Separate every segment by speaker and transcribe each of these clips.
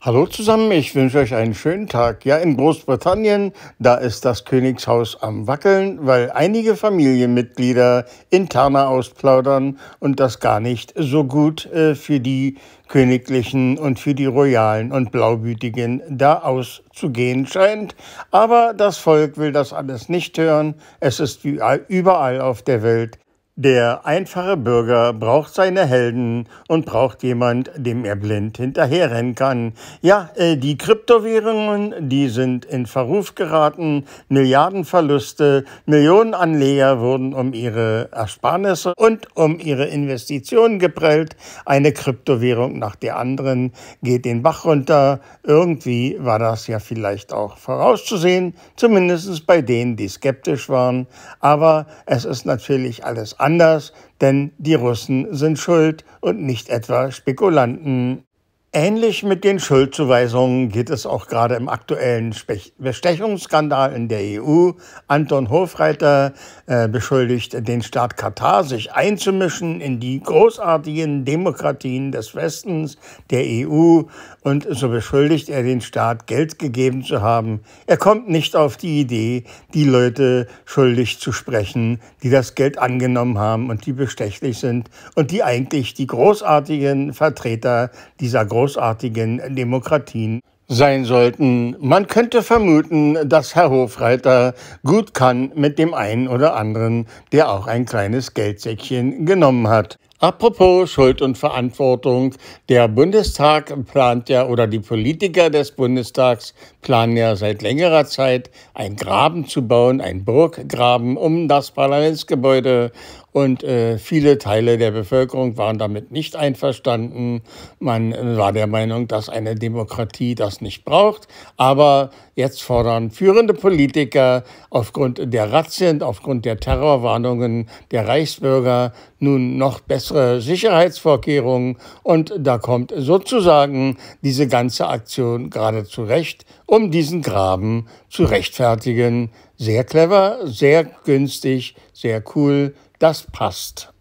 Speaker 1: Hallo zusammen, ich wünsche euch einen schönen Tag. Ja, in Großbritannien, da ist das Königshaus am Wackeln, weil einige Familienmitglieder interner ausplaudern und das gar nicht so gut äh, für die Königlichen und für die Royalen und Blaubütigen da auszugehen scheint. Aber das Volk will das alles nicht hören. Es ist überall auf der Welt der einfache Bürger braucht seine Helden und braucht jemand, dem er blind hinterherrennen kann. Ja, äh, die Kryptowährungen, die sind in Verruf geraten, Milliardenverluste, Millionen Anleger wurden um ihre Ersparnisse und um ihre Investitionen geprellt. Eine Kryptowährung nach der anderen geht den Bach runter. Irgendwie war das ja vielleicht auch vorauszusehen, zumindest bei denen, die skeptisch waren. Aber es ist natürlich alles anders anders, denn die Russen sind schuld und nicht etwa Spekulanten. Ähnlich mit den Schuldzuweisungen geht es auch gerade im aktuellen Bestechungsskandal in der EU. Anton Hofreiter äh, beschuldigt den Staat Katar, sich einzumischen in die großartigen Demokratien des Westens, der EU. Und so beschuldigt er den Staat, Geld gegeben zu haben. Er kommt nicht auf die Idee, die Leute schuldig zu sprechen, die das Geld angenommen haben und die bestechlich sind und die eigentlich die großartigen Vertreter dieser großartigen großartigen Demokratien sein sollten. Man könnte vermuten, dass Herr Hofreiter gut kann mit dem einen oder anderen, der auch ein kleines Geldsäckchen genommen hat. Apropos Schuld und Verantwortung, der Bundestag plant ja oder die Politiker des Bundestags planen ja seit längerer Zeit, ein Graben zu bauen, ein Burggraben um das Parlamentsgebäude. Und äh, viele Teile der Bevölkerung waren damit nicht einverstanden. Man war der Meinung, dass eine Demokratie das nicht braucht. Aber jetzt fordern führende Politiker aufgrund der Razzien, aufgrund der Terrorwarnungen der Reichsbürger nun noch bessere Sicherheitsvorkehrungen. Und da kommt sozusagen diese ganze Aktion gerade zurecht, um diesen Graben zu rechtfertigen. Sehr clever, sehr günstig, sehr cool das passt.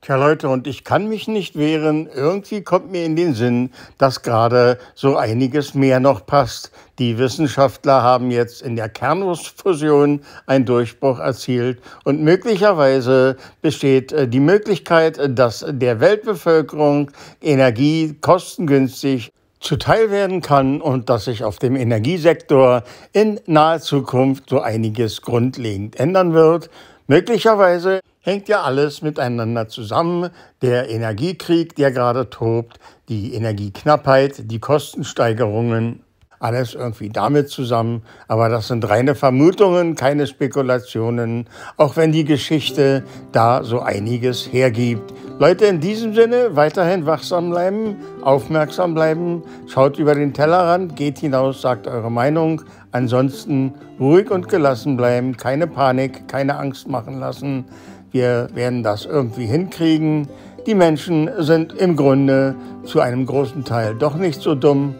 Speaker 1: Tja Leute, und ich kann mich nicht wehren, irgendwie kommt mir in den Sinn, dass gerade so einiges mehr noch passt. Die Wissenschaftler haben jetzt in der Kernfusion einen Durchbruch erzielt und möglicherweise besteht äh, die Möglichkeit, dass der Weltbevölkerung Energie kostengünstig zuteil werden kann und dass sich auf dem Energiesektor in naher Zukunft so einiges grundlegend ändern wird. Möglicherweise hängt ja alles miteinander zusammen. Der Energiekrieg, der gerade tobt, die Energieknappheit, die Kostensteigerungen, alles irgendwie damit zusammen. Aber das sind reine Vermutungen, keine Spekulationen, auch wenn die Geschichte da so einiges hergibt. Leute, in diesem Sinne weiterhin wachsam bleiben, aufmerksam bleiben, schaut über den Tellerrand, geht hinaus, sagt eure Meinung. Ansonsten ruhig und gelassen bleiben, keine Panik, keine Angst machen lassen. Wir werden das irgendwie hinkriegen. Die Menschen sind im Grunde zu einem großen Teil doch nicht so dumm.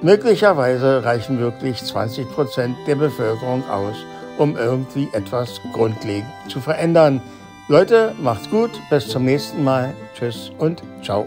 Speaker 1: Möglicherweise reichen wirklich 20 Prozent der Bevölkerung aus, um irgendwie etwas grundlegend zu verändern. Leute, macht's gut, bis zum nächsten Mal. Tschüss und ciao.